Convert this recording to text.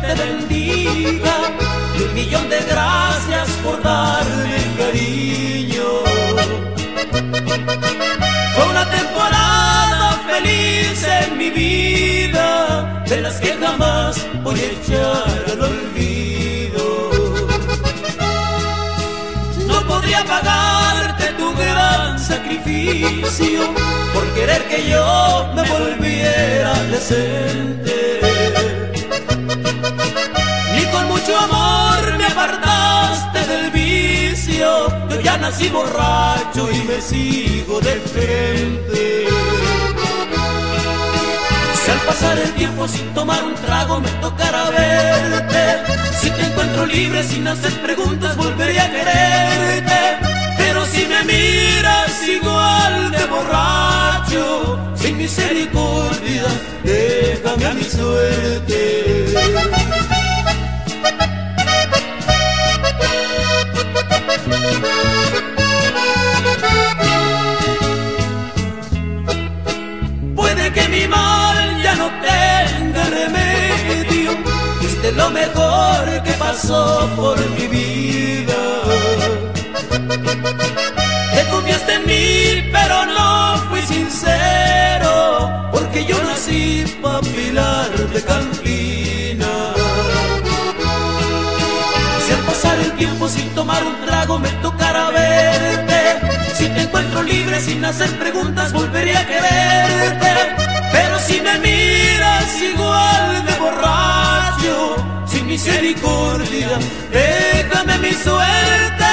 te bendiga y un millón de gracias por darme cariño. Fue una temporada feliz en mi vida, de las que jamás voy a echar al olvido. No podría pagarte tu gran sacrificio por querer que yo me volviera Ni con mucho amor me apartaste del vicio, yo ya nací borracho y me sigo de frente. Si al pasar el tiempo sin tomar un trago me tocará verte, si te encuentro libre sin hacer preguntas volveré a quererte. Sin misericordia, déjame a mi suerte. Puede que mi mal ya no tenga remedio, fuiste lo mejor que pasó por mi vida. Nací pa' pilar de Campina. Si al pasar el tiempo sin tomar un trago me tocará verte, si te encuentro libre sin hacer preguntas volveré a quererte. Pero si me miras igual de borracho, sin misericordia, déjame mi suerte.